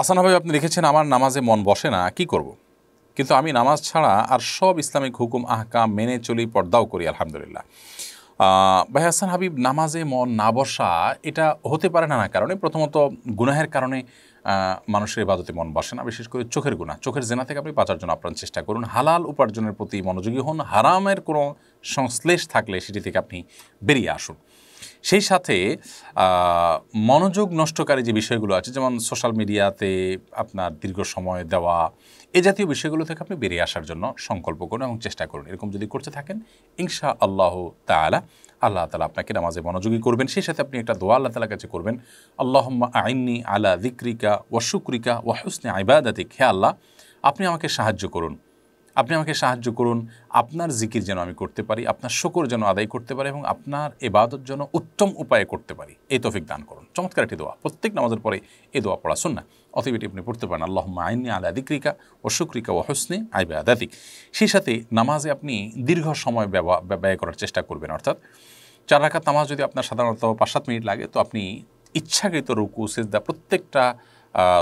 আসান ভাই, আপনি দেখেছেন আমার নামাজে মন বসে না, কি করব। কিন্তু আমি নামাজ ছাড়া আর সব ইসলামিক হুকুম, আহকাম মেনে চলি, পর্দাও করি, আলহামদুলিল্লাহ। ভাই হাসান হাবিব, নামাজে মন না বসা, এটা হতে পারে নানা কারণে। প্রথমত, গুনাহের কারণে মানুষের ইবাদতে মন বসে না, বিশেষ করে চোখের গুণা চোখের জেনা থেকে আপনি বাঁচার জন্য আপনার চেষ্টা করুন। হালাল উপার্জনের প্রতি মনোযোগী হন, হারামের কোনো সংশ্লেষ থাকলে সেটি থেকে আপনি বেরিয়ে আসুন। সেই সাথে মনোযোগ নষ্টকারী যে বিষয়গুলো আছে, যেমন সোশ্যাল মিডিয়াতে আপনার দীর্ঘ সময় দেওয়া, এ জাতীয় বিষয়গুলো থেকে আপনি বেরিয়ে আসার জন্য সংকল্প করুন এবং চেষ্টা করুন। এরকম যদি করতে থাকেন ইনশা আল্লাহ তালা আল্লাহ তালা আপনাকে নামাজে মনোযোগী করবেন। সেই সাথে আপনি একটা দোয়া আল্লাহ তালার কাছে করবেন, আল্লাহম্মা আইনি আলা দিক্রিকা ওয়াশুক্রিকা ওয়াহুসনে আইবাদাতিক হে আল্লাহ, আপনি আমাকে সাহায্য করুন। আপনি আমাকে সাহায্য করুন। আপনার জিকির যেন আমি করতে পারি, আপনার শকর যেন আদায় করতে পারি এবং আপনার এবাদত যেন উত্তম উপায়ে করতে পারি। এই তফিক দান করুন। চমৎকার একটি দোয়া। প্রত্যেক নামাজের পরে এ দোয়া পড়া শুন না অতএব এটি আপনি পড়তে পারেন। আল্লাহ আইনি আলা দিক্রিকা ও শুক্রিকা ও হসনে আইবে আদাতিক সেই সাথে নামাজে আপনি দীর্ঘ সময় ব্যয় করার চেষ্টা করবেন। অর্থাৎ চার রাখাত নামাজ যদি আপনার সাধারণত পাঁচ সাত মিনিট লাগে, তো আপনি ইচ্ছাকৃত রুকু, সেজদা প্রত্যেকটা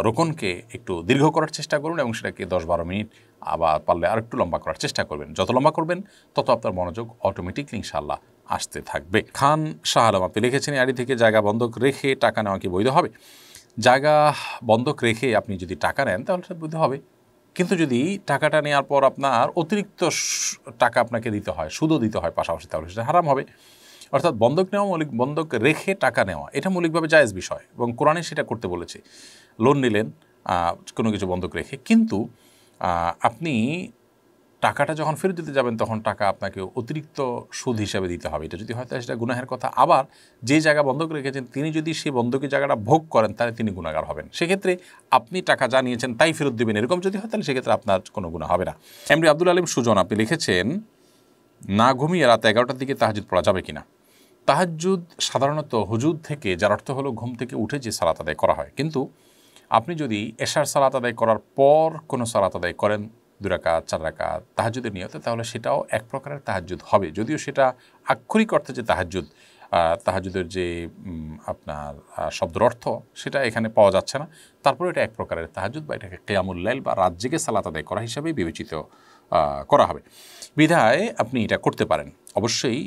রোকনকে একটু দীর্ঘ করার চেষ্টা করুন এবং সেটাকে দশ বারো মিনিট আবার পারলে আর একটু লম্বা করার চেষ্টা করবেন। যত লম্বা করবেন, তত আপনার মনোযোগ অটোমেটিকলি ইনশাল্লাহ আসতে থাকবে। খান শাহ আলম, আপনি লিখেছেন আড়ি থেকে জায়গা বন্ধক রেখে টাকা নেওয়া কি বৈধ হবে? জায়গা বন্ধক রেখে আপনি যদি টাকা নেন, তাহলে সেটা বৈধ হবে। কিন্তু যদি টাকাটা নেওয়ার পর আপনার অতিরিক্ত টাকা আপনাকে দিতে হয়, সুদও দিতে হয় পাশাপাশি, তাহলে সেটা হারাম হবে। অর্থাৎ বন্ধক নেওয়া মৌলিক, বন্ধক রেখে টাকা নেওয়া, এটা মৌলিকভাবে জায়েজ বিষয় এবং কোরআনে সেটা করতে বলেছে। লোন নিলেন কোনো কিছু বন্ধক রেখে, কিন্তু আপনি টাকাটা যখন ফেরত দিতে যাবেন, তখন টাকা আপনাকে অতিরিক্ত সুদ হিসাবে দিতে হবে। এটা যদি হয়, তাহলে সেটা গুনাহের কথা। আবার যে জায়গা বন্ধক রেখেছেন, তিনি যদি সেই বন্ধকের জায়গাটা ভোগ করেন, তাহলে তিনি গুণাগার হবেন। সেক্ষেত্রে আপনি টাকা যা নিয়েছেন, তাই ফেরত দেবেন। এরকম যদি হয়, তাহলে সেক্ষেত্রে আপনার কোনো গুণা হবে না। এমনি আব্দুল আলিম সুজন, আপনি লিখেছেন, না ঘুমিয়ে রাত এগারোটার দিকে তাহাজুদ পড়া যাবে কিনা? তাহাজুদ সাধারণত হুজুদ থেকে, যার অর্থ হলো ঘুম থেকে উঠে যে সালাত আদায় করা হয়। কিন্তু আপনি যদি এশার সালাত আদায় করার পর কোনো সালাত আদায় করেন দুরাকাত চার রাকাত তাহাজুদের নিয়তে, তাহলে সেটাও এক প্রকারের তাহাজুদ হবে। যদিও সেটা আক্ষরিক অর্থে যে তাহাজুদ তাহাজুদের যে আপনার শব্দের অর্থ, সেটা এখানে পাওয়া যাচ্ছে না। তারপরে এটা এক প্রকারের তাহাজুদ বা এটাকে কেয়ামুল্লাইল বা জেগে সালাত আদায় করা হিসাবেই বিবেচিত করা হবে। বিধায় আপনি এটা করতে পারেন। অবশ্যই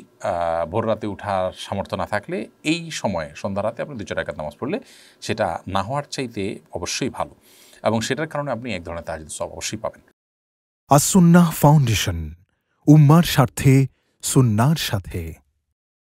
ভোর রাতে উঠার সামর্থ্য না থাকলে এই সময়ে সন্ধ্যা রাতে আপনি দু চার একাত নামাজ পড়লে সেটা না হওয়ার চাইতে অবশ্যই ভালো এবং সেটার কারণে আপনি এক ধরনের তাজ সব অবশ্যই পাবেন। আসুন্না ফাউন্ডেশন, উম্মার স্বার্থে, সুন্নার সাথে।